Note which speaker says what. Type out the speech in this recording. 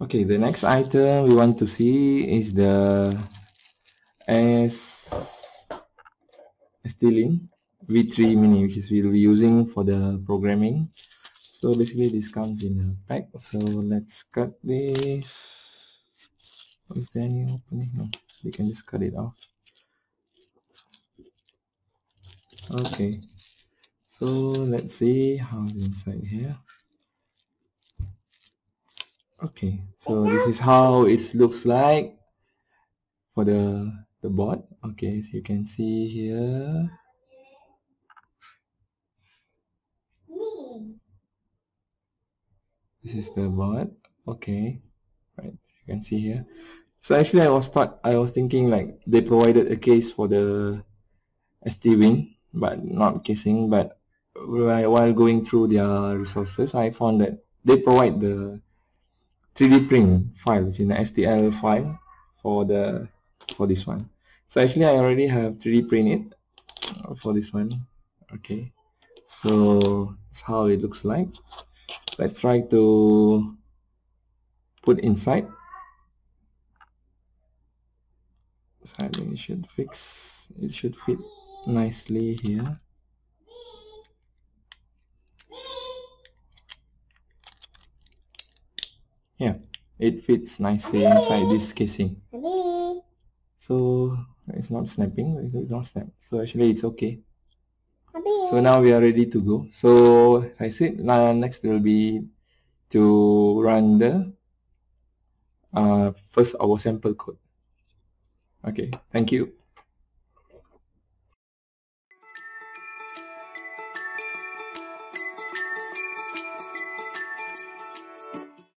Speaker 1: Okay, the next item we want to see is the S ST-Link V3 Mini, which is we'll be using for the programming. So basically this comes in a pack. So let's cut this. Is there any opening? No, we can just cut it off. Okay, so let's see how's inside here. Okay. So this is how it looks like for the the board. Okay. So you can see here. This is the board. Okay. Right. You can see here. So actually I was thought I was thinking like they provided a case for the STWIN but not casing but while going through their resources I found that they provide the 3D print file, which is an STL file for the for this one. So actually, I already have 3D print it uh, for this one. Okay, so that's how it looks like. Let's try to put inside. So I think it should fix. It should fit nicely here. yeah it fits nicely inside this casing. So it's not snapping it's not snap. So actually it's okay. So now we are ready to go. So as I said now next will be to run the uh, first our sample code. Okay thank you